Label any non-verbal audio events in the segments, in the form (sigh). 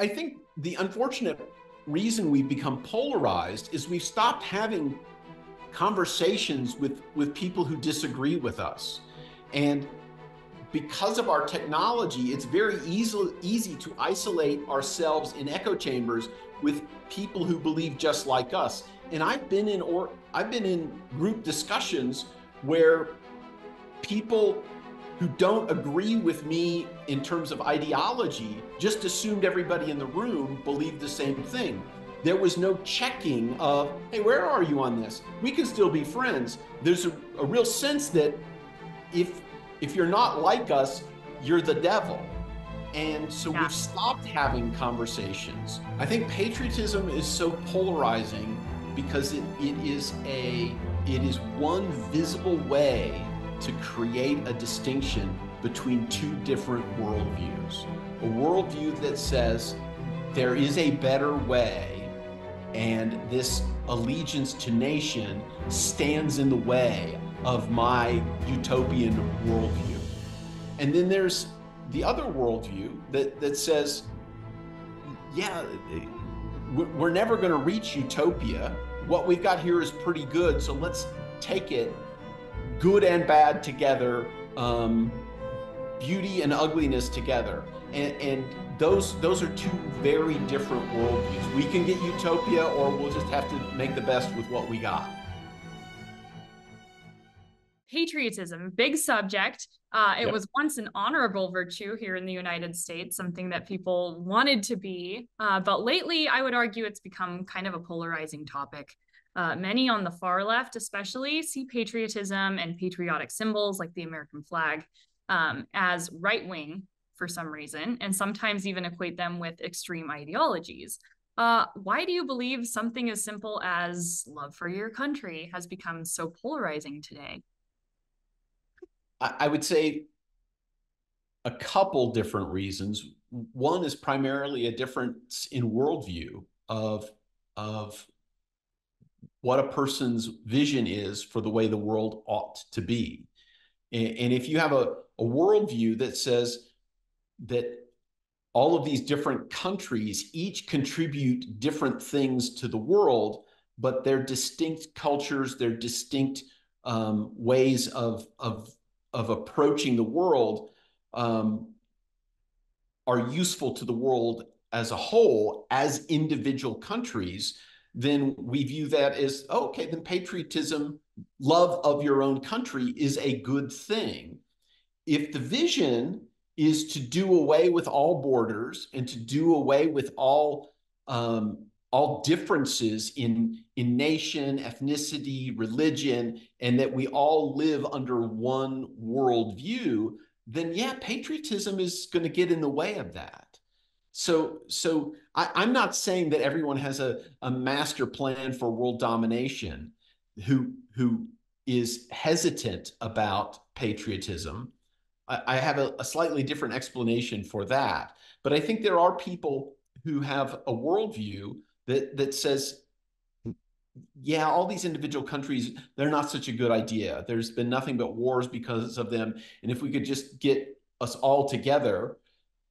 I think the unfortunate reason we've become polarized is we've stopped having conversations with, with people who disagree with us. And because of our technology, it's very easy, easy to isolate ourselves in echo chambers with people who believe just like us. And I've been in or I've been in group discussions where people who don't agree with me in terms of ideology just assumed everybody in the room believed the same thing. There was no checking of, hey, where are you on this? We can still be friends. There's a, a real sense that if if you're not like us, you're the devil. And so yeah. we've stopped having conversations. I think patriotism is so polarizing because it, it is a it is one visible way to create a distinction between two different worldviews. A worldview that says there is a better way, and this allegiance to nation stands in the way of my utopian worldview. And then there's the other worldview that, that says, yeah, we're never going to reach utopia. What we've got here is pretty good, so let's take it good and bad together, um, beauty and ugliness together. And, and those those are two very different worldviews. We can get utopia, or we'll just have to make the best with what we got. Patriotism, big subject. Uh, it yep. was once an honorable virtue here in the United States, something that people wanted to be. Uh, but lately, I would argue it's become kind of a polarizing topic. Uh, many on the far left, especially, see patriotism and patriotic symbols like the American flag um, as right wing for some reason, and sometimes even equate them with extreme ideologies. Uh, why do you believe something as simple as love for your country has become so polarizing today? I would say a couple different reasons. One is primarily a difference in worldview of, of what a person's vision is for the way the world ought to be. And, and if you have a, a worldview that says that all of these different countries each contribute different things to the world, but their distinct cultures, their distinct um, ways of, of, of approaching the world um, are useful to the world as a whole as individual countries then we view that as oh, okay, then patriotism, love of your own country is a good thing. If the vision is to do away with all borders and to do away with all um, all differences in in nation, ethnicity, religion, and that we all live under one worldview, then yeah, patriotism is going to get in the way of that. So, so I, am not saying that everyone has a, a master plan for world domination who who is hesitant about patriotism. I, I have a, a slightly different explanation for that. But I think there are people who have a worldview that that says, yeah, all these individual countries, they're not such a good idea. There's been nothing but wars because of them. And if we could just get us all together,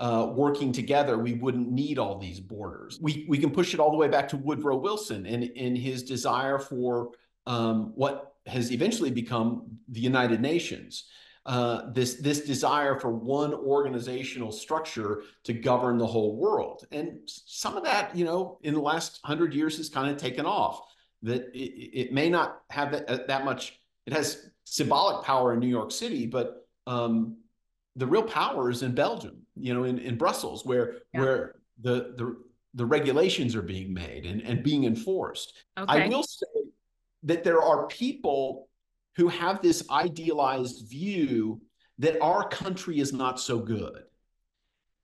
uh, working together, we wouldn't need all these borders. We, we can push it all the way back to Woodrow Wilson and in his desire for um, what has eventually become the United Nations. Uh, this this desire for one organizational structure to govern the whole world, and some of that, you know, in the last hundred years has kind of taken off. That it, it may not have that, that much. It has symbolic power in New York City, but um, the real power is in Belgium, you know, in, in Brussels, where yeah. where the the the regulations are being made and, and being enforced. Okay. I will say that there are people who have this idealized view that our country is not so good.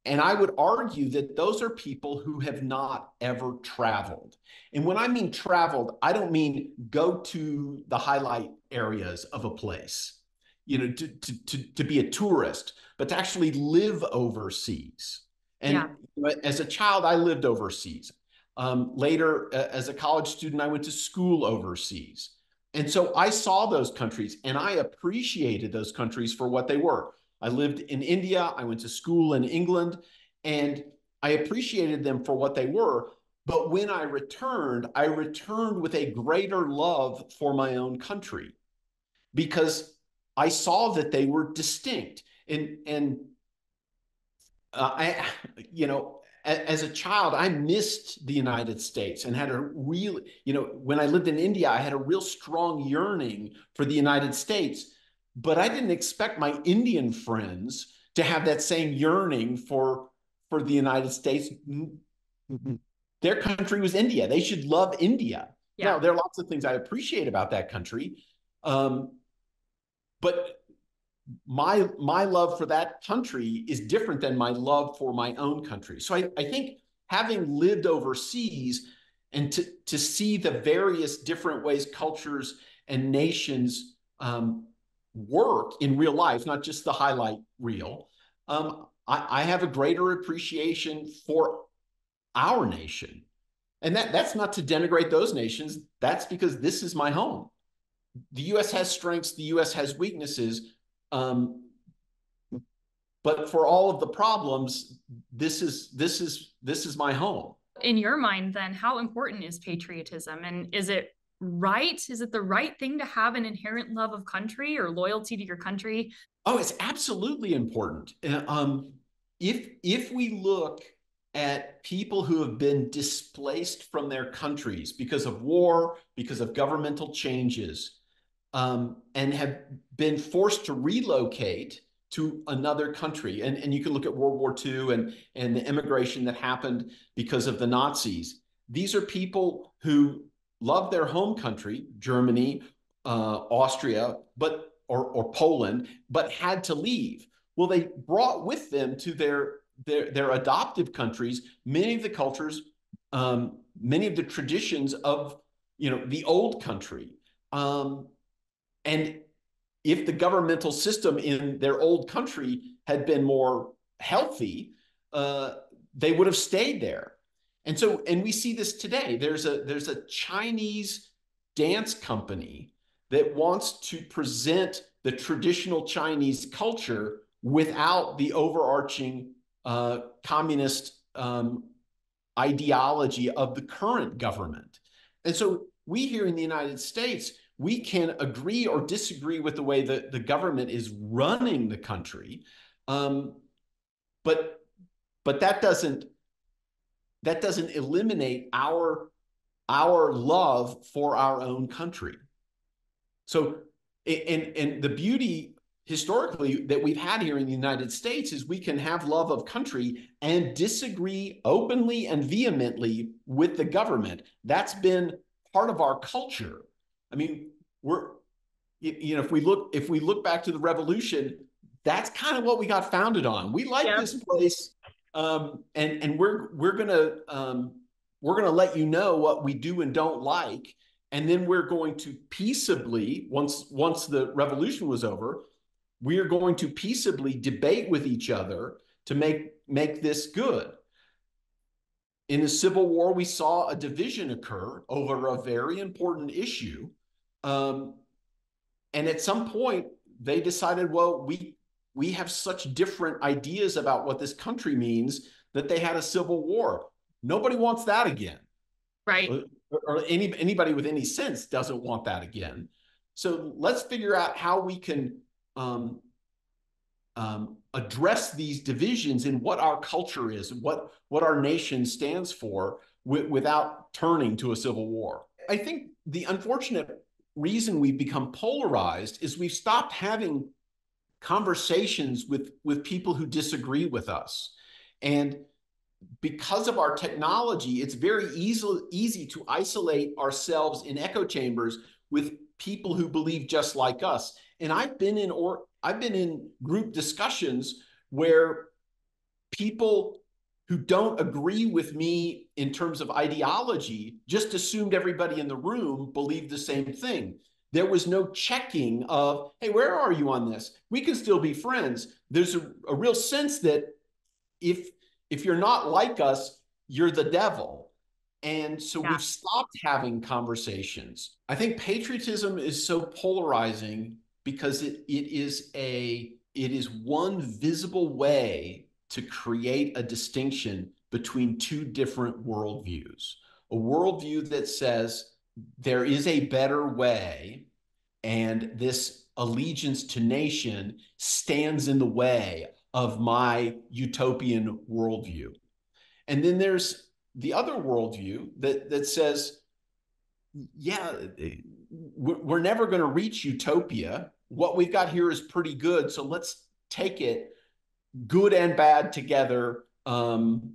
And I would argue that those are people who have not ever traveled. And when I mean traveled, I don't mean go to the highlight areas of a place you know, to, to, to, to be a tourist, but to actually live overseas. And yeah. as a child, I lived overseas. Um, later, uh, as a college student, I went to school overseas. And so I saw those countries and I appreciated those countries for what they were. I lived in India, I went to school in England, and I appreciated them for what they were. But when I returned, I returned with a greater love for my own country because I saw that they were distinct. And, and uh, I, you know, as a child, I missed the United States and had a real, you know, when I lived in India, I had a real strong yearning for the United States. But I didn't expect my Indian friends to have that same yearning for for the United States. Mm-hmm. Their country was India. They should love India. Yeah. Now, there are lots of things I appreciate about that country. Um, but my my love for that country is different than my love for my own country. So I, I think having lived overseas and to, to see the various different ways cultures and nations um, work in real life, not just the highlight reel, um, I, I have a greater appreciation for our nation. And that, that's not to denigrate those nations. That's because this is my home. The US has strengths, the US has weaknesses. Um, but for all of the problems, this is this is this is my home. In your mind, then, how important is patriotism? And is it right? Is it the right thing to have an inherent love of country or loyalty to your country? Oh, it's absolutely important. Um, if if we look at people who have been displaced from their countries because of war, because of governmental changes, um, and have been forced to relocate to another country. And, and you can look at World War II and, and the immigration that happened because of the Nazis. These are people who love their home country, Germany, uh, Austria, but or, or Poland, but had to leave. Well, they brought with them to their their, their adoptive countries many of the cultures, um, many of the traditions of you know the old country. Um, and if the governmental system in their old country had been more healthy, uh, they would have stayed there. And so, and we see this today. There's a there's a Chinese dance company that wants to present the traditional Chinese culture without the overarching uh, communist um, ideology of the current government. And so we here in the United States, we can agree or disagree with the way that the government is running the country. Um, but but that doesn't that doesn't eliminate our our love for our own country. So and and the beauty historically that we've had here in the United States is we can have love of country and disagree openly and vehemently with the government. That's been part of our culture. I mean, we're you know, if we look if we look back to the revolution, that's kind of what we got founded on. We like yeah. this place, um, and and we're we're gonna um, we're gonna let you know what we do and don't like, and then we're going to peaceably once once the revolution was over, we are going to peaceably debate with each other to make make this good. In the Civil War, we saw a division occur over a very important issue um, and at some point, they decided, well, we we have such different ideas about what this country means that they had a civil war. Nobody wants that again. Right. Or, or any anybody with any sense doesn't want that again. So let's figure out how we can um, um, address these divisions in what our culture is, what what our nation stands for, without turning to a civil war. I think the unfortunate reason we've become polarized is we've stopped having conversations with with people who disagree with us. And because of our technology it's very easy easy to isolate ourselves in echo chambers with people who believe just like us. And i've been in or i've been in group discussions where people who don't agree with me in terms of ideology just assumed everybody in the room believed the same thing. There was no checking of, hey, where are you on this? We can still be friends. There's a, a real sense that if if you're not like us, you're the devil. And so yeah. we've stopped having conversations. I think patriotism is so polarizing because it it is a it is one visible way to create a distinction between two different worldviews. A worldview that says there is a better way, and this allegiance to nation stands in the way of my utopian worldview. And then there's the other worldview that, that says, yeah, we're never going to reach utopia. What we've got here is pretty good. So let's take it good and bad together, um,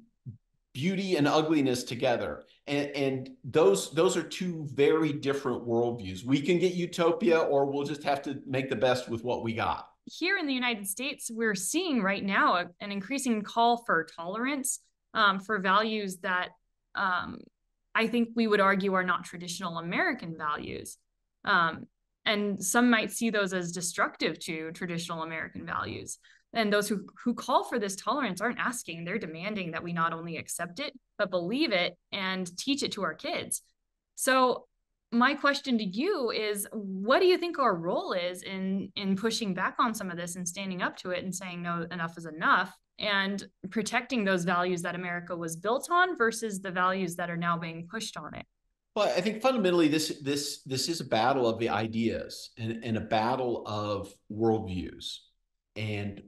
beauty and ugliness together. And, and those those are two very different worldviews. We can get utopia, or we'll just have to make the best with what we got. Here in the United States, we're seeing right now an increasing call for tolerance um, for values that um, I think we would argue are not traditional American values. Um, and some might see those as destructive to traditional American values. And those who, who call for this tolerance aren't asking, they're demanding that we not only accept it, but believe it and teach it to our kids. So my question to you is what do you think our role is in in pushing back on some of this and standing up to it and saying no enough is enough and protecting those values that America was built on versus the values that are now being pushed on it? Well, I think fundamentally this this this is a battle of the ideas and, and a battle of worldviews. And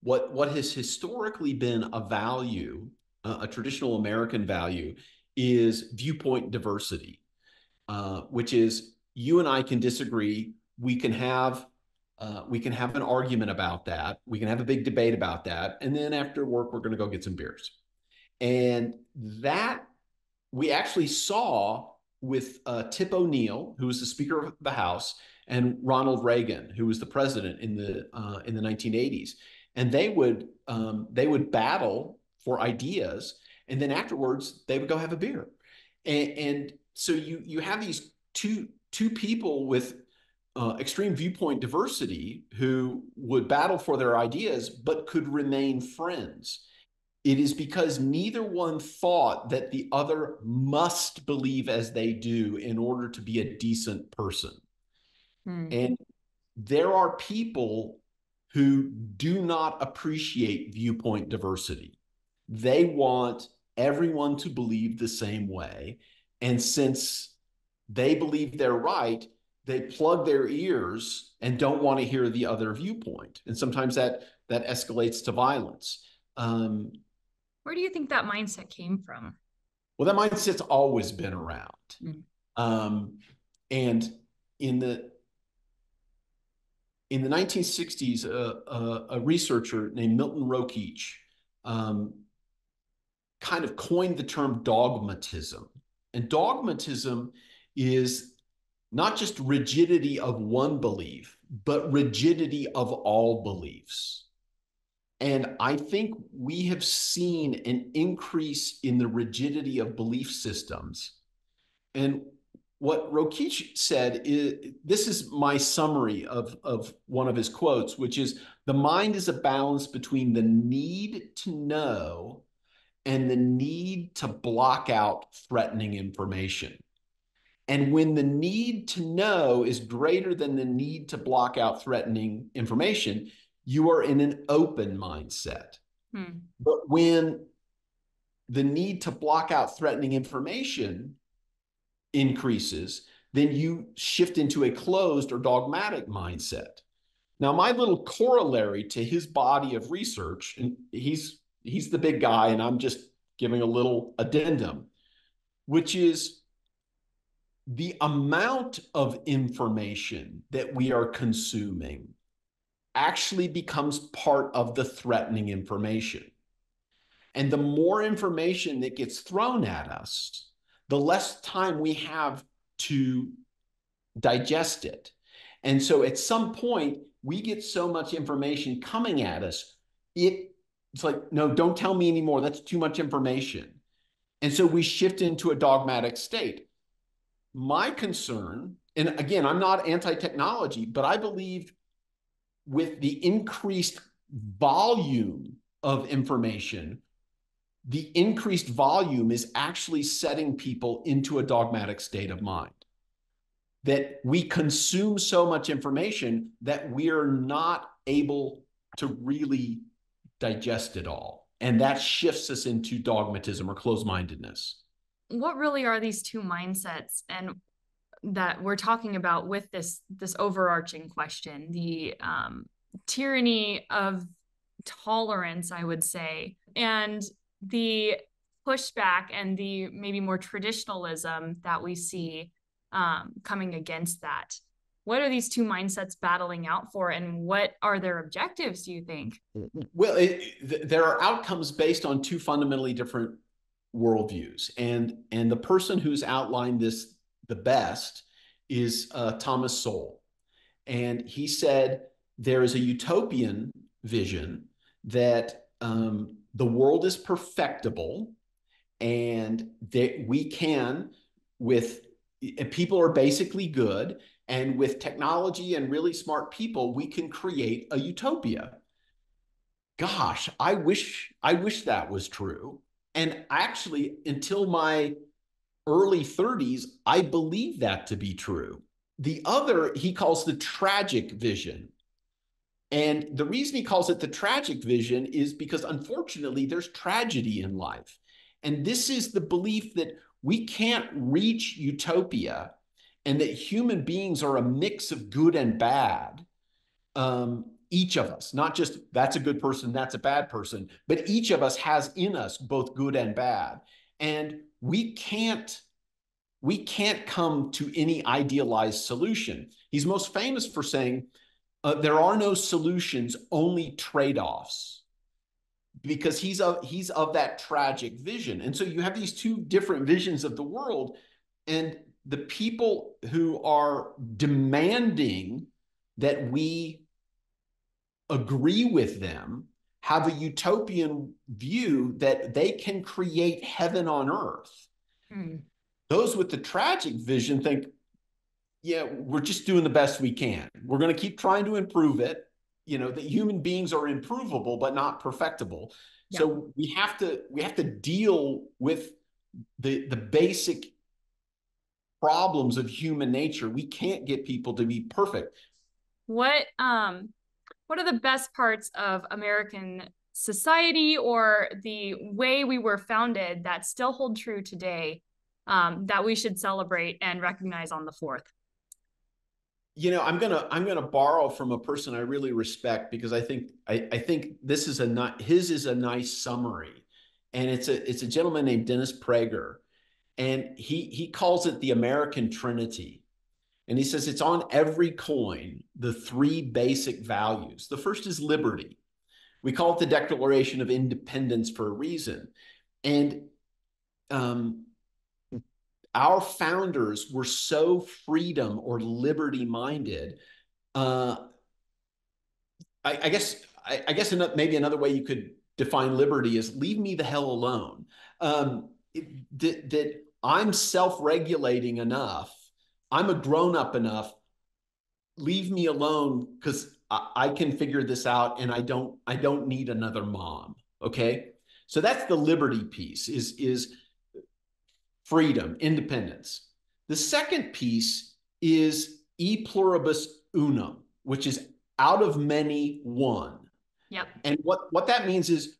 what what has historically been a value, a traditional American value, is viewpoint diversity, uh, which is you and I can disagree. We can have uh, we can have an argument about that. We can have a big debate about that. And then after work, we're going to go get some beers. And that we actually saw with uh, Tip O'Neill, who was the Speaker of the House, and Ronald Reagan, who was the president in the uh, in the 1980s. And they would um, they would battle for ideas, and then afterwards they would go have a beer. And, and so you you have these two two people with uh, extreme viewpoint diversity who would battle for their ideas but could remain friends. It is because neither one thought that the other must believe as they do in order to be a decent person. Hmm. And there are people who do not appreciate viewpoint diversity. They want everyone to believe the same way. And since they believe they're right, they plug their ears and don't want to hear the other viewpoint and sometimes that that escalates to violence um, where do you think that mindset came from well that mindset's always been around mm. um, and in the in the 1960s uh, uh, a researcher named milton rokeach um, kind of coined the term dogmatism and dogmatism is not just rigidity of one belief, but rigidity of all beliefs. And I think we have seen an increase in the rigidity of belief systems. And what Rokeach said is this is my summary of, of one of his quotes, which is the mind is a balance between the need to know and the need to block out threatening information. And when the need to know is greater than the need to block out threatening information, you are in an open mindset. Hmm. But when the need to block out threatening information increases, then you shift into a closed or dogmatic mindset. Now, my little corollary to his body of research, and he's he's the big guy, and I'm just giving a little addendum, which is the amount of information that we are consuming actually becomes part of the threatening information. And the more information that gets thrown at us, the less time we have to digest it. And so at some point, we get so much information coming at us, it, it's like, no, don't tell me anymore. That's too much information. And so we shift into a dogmatic state my concern, and again, I'm not anti technology, but I believe with the increased volume of information, the increased volume is actually setting people into a dogmatic state of mind. That we consume so much information that we are not able to really digest it all. and that shifts us into dogmatism or closed-mindedness what really are these two mindsets and that we're talking about with this this overarching question the um, tyranny of tolerance i would say and the pushback and the maybe more traditionalism that we see um, coming against that. What are these two mindsets battling out for and what are their objectives do you think? Well it, th- there are outcomes based on two fundamentally different worldviews and and the person who's outlined this the best is uh, thomas sowell and he said there is a utopian vision that um, the world is perfectible and that we can with people are basically good and with technology and really smart people, we can create a utopia. Gosh, I wish I wish that was true. And actually, until my early 30s, I believe that to be true. The other he calls the tragic vision. And the reason he calls it the tragic vision is because unfortunately there's tragedy in life. And this is the belief that we can't reach utopia and that human beings are a mix of good and bad. Um, each of us, not just that's a good person, that's a bad person, but each of us has in us both good and bad. And we can't we can't come to any idealized solution. He's most famous for saying uh, there are no solutions, only trade-offs. Because he's of he's of that tragic vision. And so you have these two different visions of the world and the people who are demanding that we agree with them have a utopian view that they can create heaven on earth. Hmm. Those with the tragic vision think, yeah, we're just doing the best we can. We're going to keep trying to improve it. You know, that human beings are improvable but not perfectible. Yeah. So we have to we have to deal with the the basic problems of human nature. We can't get people to be perfect. What um what are the best parts of American society or the way we were founded that still hold true today um, that we should celebrate and recognize on the fourth? You know, I'm gonna I'm gonna borrow from a person I really respect because I think I, I think this is a not his is a nice summary, and it's a it's a gentleman named Dennis Prager, and he he calls it the American Trinity. And he says it's on every coin, the three basic values. The first is liberty. We call it the Declaration of Independence for a reason. And um, our founders were so freedom or liberty minded. Uh, I, I, guess I, guess maybe another way you could define liberty is leave me the hell alone. Um, that, that I'm self regulating enough. I'm a grown up enough. Leave me alone because I, I can figure this out and I don't I don't need another mom. Okay. So that's the liberty piece is is freedom, independence. The second piece is e pluribus unum, which is out of many one. Yep. And what what that means is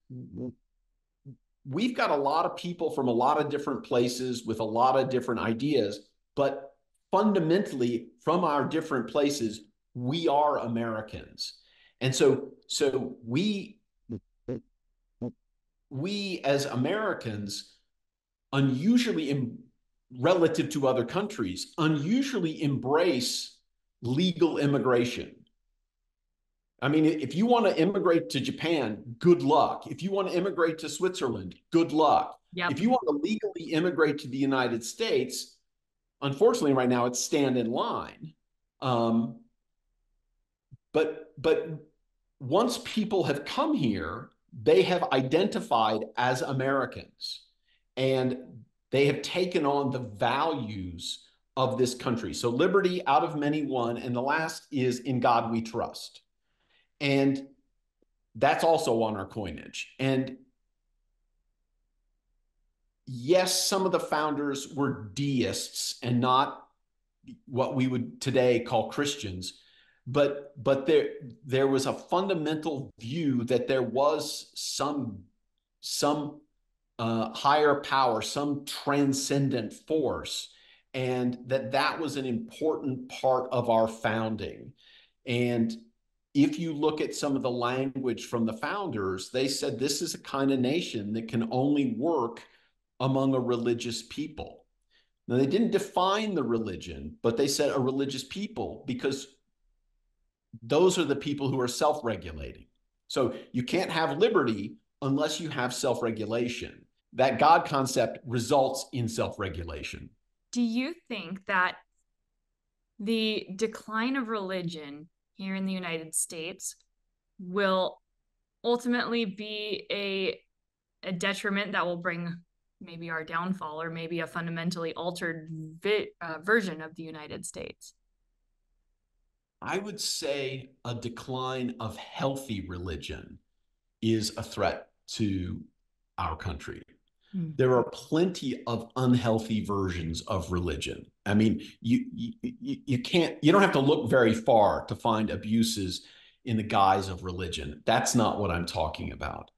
we've got a lot of people from a lot of different places with a lot of different ideas, but fundamentally, from our different places, we are Americans. And so, so we, we as Americans, unusually, in, relative to other countries, unusually embrace legal immigration. I mean, if you want to immigrate to Japan, good luck. If you want to immigrate to Switzerland, good luck. Yep. If you want to legally immigrate to the United States, unfortunately, right now it's stand in line. Um, but but once people have come here, they have identified as Americans, and they have taken on the values of this country. So liberty out of many one, and the last is in God we trust. And that's also on our coinage. And yes, some of the founders were deists and not what we would today call Christians. But but there there was a fundamental view that there was some some uh, higher power, some transcendent force, and that that was an important part of our founding. And if you look at some of the language from the founders, they said this is a kind of nation that can only work among a religious people. Now, they didn't define the religion, but they said a religious people because those are the people who are self regulating. So you can't have liberty unless you have self regulation. That God concept results in self regulation. Do you think that the decline of religion here in the United States will ultimately be a, a detriment that will bring maybe our downfall or maybe a fundamentally altered vi- uh, version of the United States? I would say a decline of healthy religion is a threat to our country. Hmm. There are plenty of unhealthy versions of religion. I mean, you, you you can't you don't have to look very far to find abuses in the guise of religion. That's not what I'm talking about.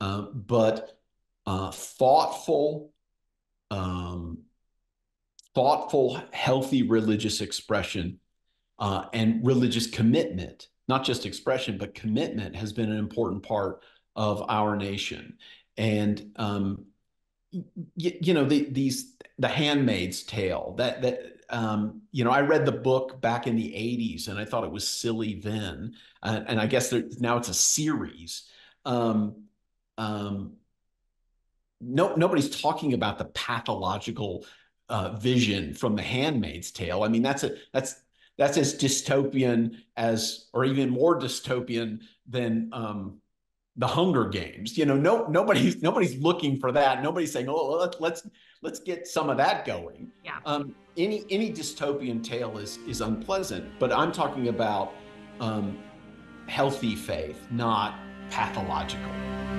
Uh, but uh, thoughtful, um, thoughtful, healthy religious expression uh, and religious commitment, not just expression, but commitment has been an important part of our nation. And um, you know the, these the handmaid's tale that that um, you know i read the book back in the 80s and i thought it was silly then. Uh, and i guess there, now it's a series. Um, um, no nobody's talking about the pathological uh, vision from the handmaid's tale i mean that's a that's that's as dystopian as or even more dystopian than um, the Hunger Games. You know, no nobody's (laughs) nobody's looking for that. Nobody's saying, "Oh, let's let's let's get some of that going." Yeah. Um, any any dystopian tale is is unpleasant, but I'm talking about um, healthy faith, not pathological.